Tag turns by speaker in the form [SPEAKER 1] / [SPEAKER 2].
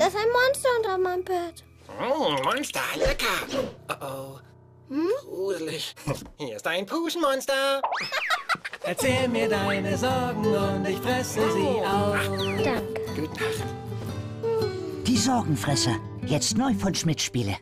[SPEAKER 1] Da ist ein Monster unter meinem Bett.
[SPEAKER 2] Oh, Monster, lecker. Oh oh. Hm? Gruselig. Hier ist ein Puschenmonster.
[SPEAKER 3] Erzähl mir deine Sorgen und ich fresse sie oh. auf.
[SPEAKER 1] Danke.
[SPEAKER 2] Gute Nacht.
[SPEAKER 4] Die Sorgenfresser. Jetzt neu von Schmidt Spiele.